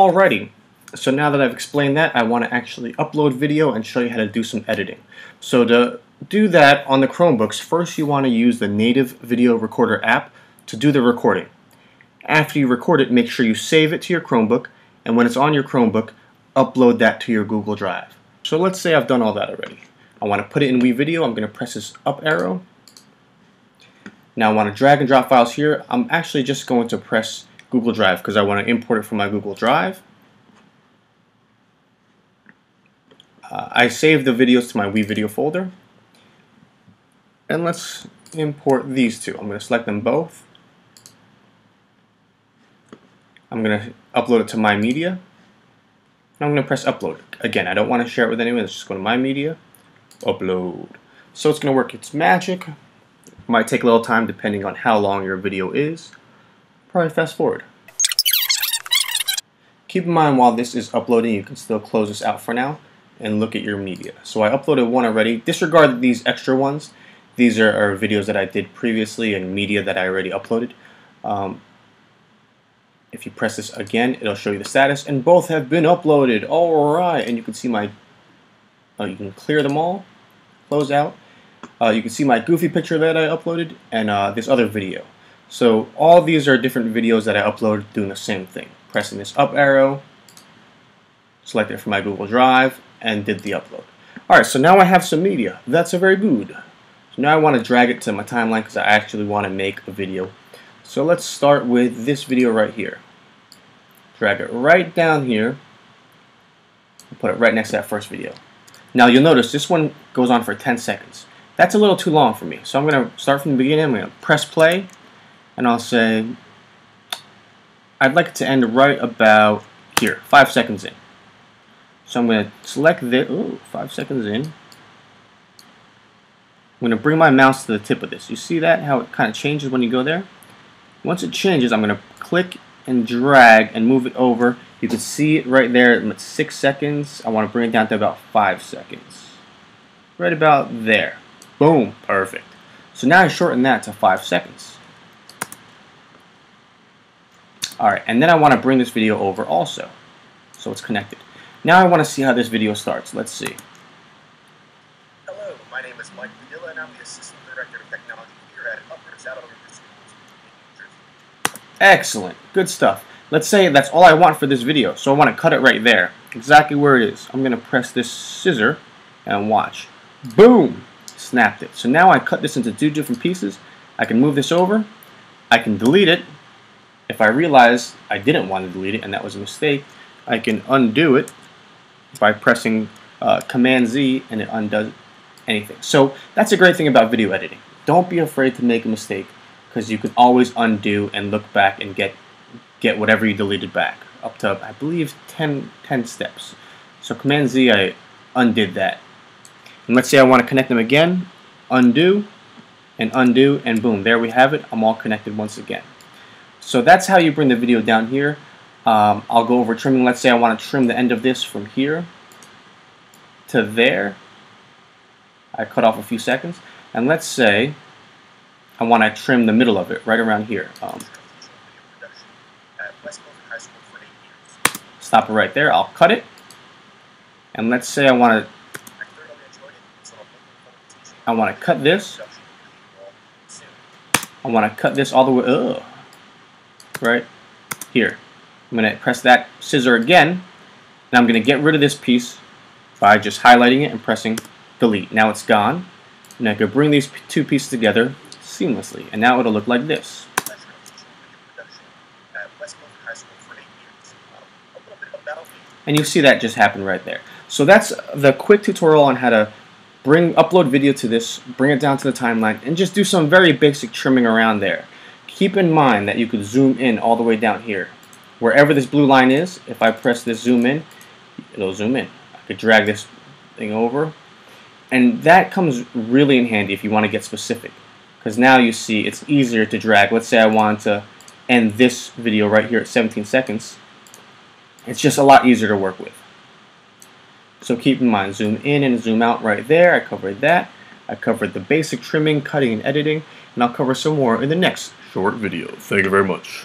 Alrighty, so now that I've explained that, I want to actually upload video and show you how to do some editing. So to do that on the Chromebooks, first you want to use the native video recorder app to do the recording. After you record it, make sure you save it to your Chromebook, and when it's on your Chromebook, upload that to your Google Drive. So let's say I've done all that already. I want to put it in WeVideo. I'm going to press this up arrow. Now I want to drag and drop files here. I'm actually just going to press Google Drive because I want to import it from my Google Drive. Uh, I save the videos to my WeVideo folder. And let's import these two. I'm going to select them both. I'm going to upload it to My Media. And I'm going to press upload. Again, I don't want to share it with anyone. Let's just go to My Media, upload. So it's going to work its magic. It might take a little time depending on how long your video is. Probably fast forward. Keep in mind while this is uploading, you can still close this out for now and look at your media. So I uploaded one already. Disregard these extra ones. These are, are videos that I did previously and media that I already uploaded. Um, if you press this again, it'll show you the status, and both have been uploaded. All right, and you can see my, uh, you can clear them all, close out. Uh, you can see my goofy picture that I uploaded, and uh, this other video. So all these are different videos that I uploaded doing the same thing. Pressing this up arrow, select it from my Google Drive, and did the upload. Alright, so now I have some media. That's a very good. So now I want to drag it to my timeline because I actually want to make a video. So let's start with this video right here. Drag it right down here. Put it right next to that first video. Now you'll notice this one goes on for 10 seconds. That's a little too long for me. So I'm going to start from the beginning. I'm going to press play. And I'll say, I'd like it to end right about here, 5 seconds in. So I'm going to select this. Ooh, five seconds in. I'm going to bring my mouse to the tip of this. You see that? How it kind of changes when you go there? Once it changes, I'm going to click and drag and move it over. You can see it right there. It's six seconds. I want to bring it down to about five seconds. Right about there. Boom. Perfect. So now I shorten that to five seconds. Alright, and then I want to bring this video over also. So it's connected. Now I want to see how this video starts. Let's see. Hello, my name is Mike Padilla, and I'm the Assistant Director of Technology here at Upper Saddle River Schools in New Jersey. Excellent. Good stuff. Let's say that's all I want for this video, so I want to cut it right there. Exactly where it is. I'm going to press this scissor and watch. Boom! Snapped it. So now I cut this into two different pieces. I can move this over. I can delete it. If I realize I didn't want to delete it and that was a mistake, I can undo it by pressing uh, Command Z and it undoes anything. So that's a great thing about video editing. Don't be afraid to make a mistake because you can always undo and look back and get get whatever you deleted back up to I believe 10, 10 steps. So Command Z I undid that. And let's say I want to connect them again, undo and undo and boom, there we have it. I'm all connected once again. So that's how you bring the video down here. Um, I'll go over trimming. Let's say I want to trim the end of this from here to there. I cut off a few seconds. And let's say I want to trim the middle of it, right around here. Um, stop it right there. I'll cut it. And let's say I want to I want to cut this. I want to cut this all the way, ugh, right here. I'm going to press that scissor again, and I'm going to get rid of this piece by just highlighting it and pressing delete. Now it's gone, and I can bring these two pieces together seamlessly, and now it'll look like this. And you see that just happen right there. So that's the quick tutorial on how to bring upload video to this, bring it down to the timeline, and just do some very basic trimming around there. Keep in mind that you could zoom in all the way down here wherever this blue line is, if I press this zoom in, it'll zoom in. I could drag this thing over. And that comes really in handy if you want to get specific. Because now you see it's easier to drag. Let's say I want to end this video right here at 17 seconds. It's just a lot easier to work with. So keep in mind, zoom in and zoom out right there. I covered that. I covered the basic trimming, cutting, and editing. And I'll cover some more in the next short video. Thank you very much.